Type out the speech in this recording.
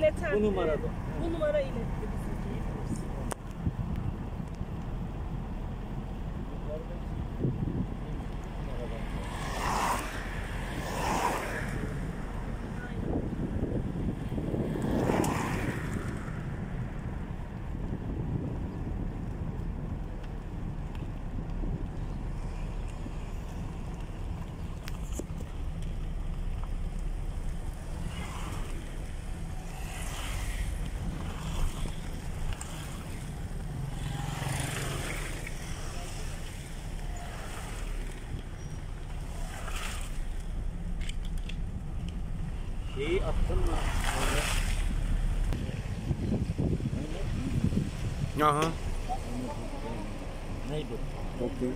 ileten. Bu numarada. e, Bu numara iletti bize. Şeyi attın mı? Aha. Neydi? Okey.